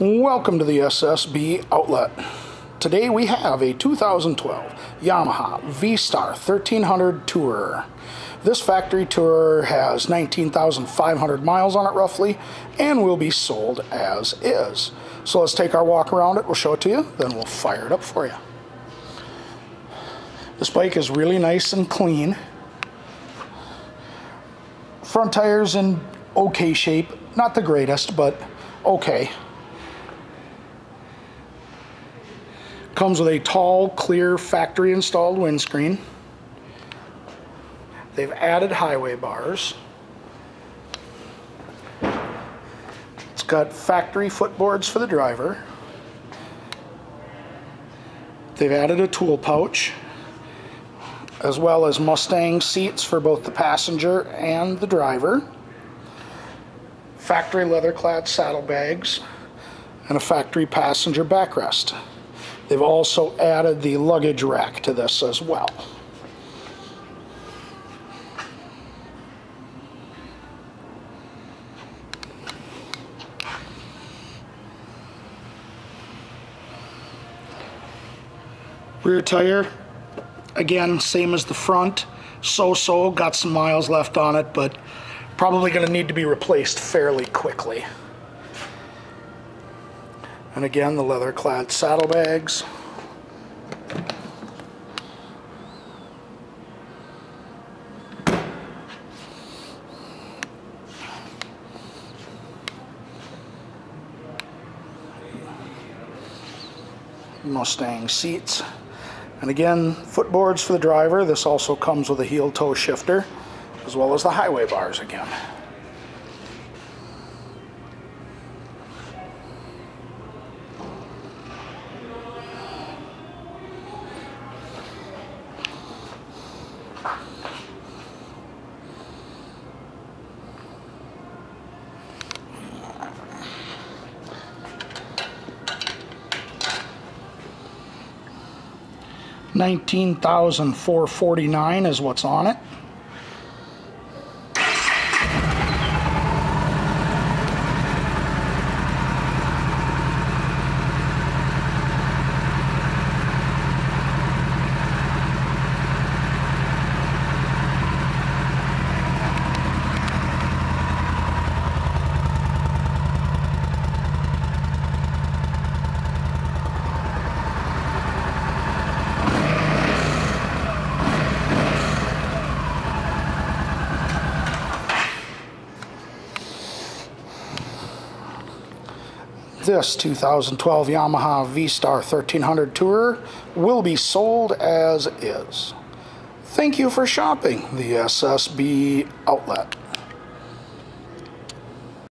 Welcome to the SSB Outlet. Today we have a 2012 Yamaha V-Star 1300 Tourer. This factory Tourer has 19,500 miles on it roughly and will be sold as is. So let's take our walk around it, we'll show it to you, then we'll fire it up for you. This bike is really nice and clean. Front tires in okay shape, not the greatest, but okay. Comes with a tall, clear, factory installed windscreen. They've added highway bars. It's got factory footboards for the driver. They've added a tool pouch, as well as Mustang seats for both the passenger and the driver. Factory leather clad saddlebags, and a factory passenger backrest. They've also added the luggage rack to this as well. Rear tire, again, same as the front. So-so, got some miles left on it, but probably going to need to be replaced fairly quickly. And again, the leather clad saddlebags. Mustang seats. And again, footboards for the driver. This also comes with a heel toe shifter, as well as the highway bars again. 19,449 is what's on it. 2012 Yamaha V-Star 1300 Tourer will be sold as is. Thank you for shopping the SSB outlet.